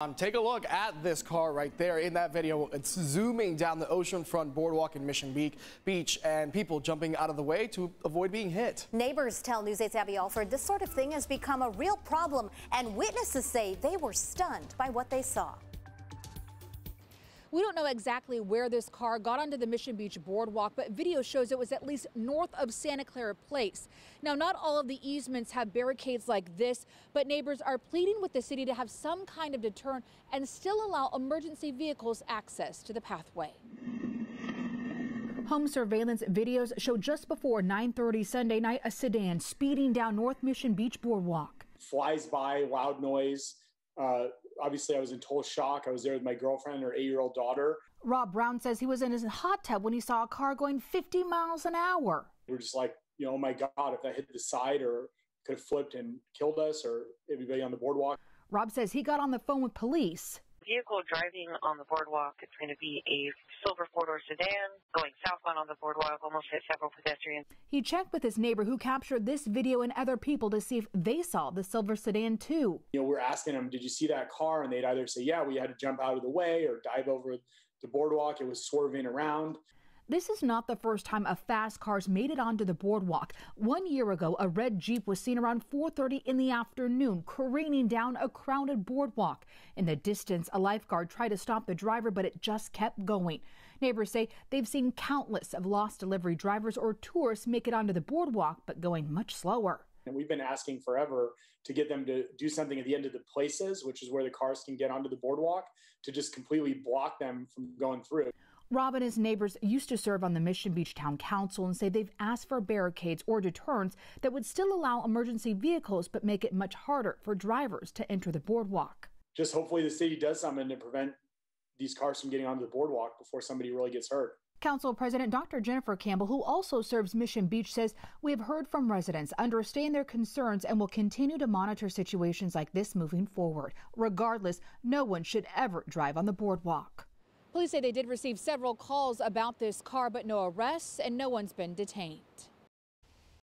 Um, take a look at this car right there in that video. It's zooming down the oceanfront boardwalk in Mission Beach and people jumping out of the way to avoid being hit. Neighbors tell News 8's Abbie Alford this sort of thing has become a real problem and witnesses say they were stunned by what they saw. We don't know exactly where this car got onto the Mission Beach boardwalk, but video shows it was at least north of Santa Clara Place. Now, not all of the easements have barricades like this, but neighbors are pleading with the city to have some kind of deterrent and still allow emergency vehicles access to the pathway. Home surveillance videos show just before 9:30 Sunday night a sedan speeding down North Mission Beach boardwalk. Flies by, loud noise. Uh, obviously I was in total shock. I was there with my girlfriend and her eight year old daughter. Rob Brown says he was in his hot tub when he saw a car going 50 miles an hour. We are just like, you know, oh my God, if that hit the side or could have flipped and killed us or everybody on the boardwalk. Rob says he got on the phone with police vehicle driving on the boardwalk. It's going to be a silver four-door sedan going southbound on the boardwalk, almost hit several pedestrians. He checked with his neighbor who captured this video and other people to see if they saw the silver sedan too. You know, we're asking them, did you see that car? And they'd either say, yeah, we had to jump out of the way or dive over the boardwalk. It was swerving around. This is not the first time a fast car's made it onto the boardwalk. One year ago, a red Jeep was seen around 4:30 in the afternoon careening down a crowded boardwalk. In the distance, a lifeguard tried to stop the driver, but it just kept going. Neighbors say they've seen countless of lost delivery drivers or tourists make it onto the boardwalk, but going much slower. And we've been asking forever to get them to do something at the end of the places, which is where the cars can get onto the boardwalk, to just completely block them from going through. Rob and his neighbors used to serve on the Mission Beach Town Council and say they've asked for barricades or deterrents that would still allow emergency vehicles but make it much harder for drivers to enter the boardwalk. Just hopefully the city does something to prevent these cars from getting onto the boardwalk before somebody really gets hurt. Council President Dr. Jennifer Campbell, who also serves Mission Beach, says we have heard from residents, understand their concerns, and will continue to monitor situations like this moving forward. Regardless, no one should ever drive on the boardwalk. Police say they did receive several calls about this car, but no arrests and no one's been detained.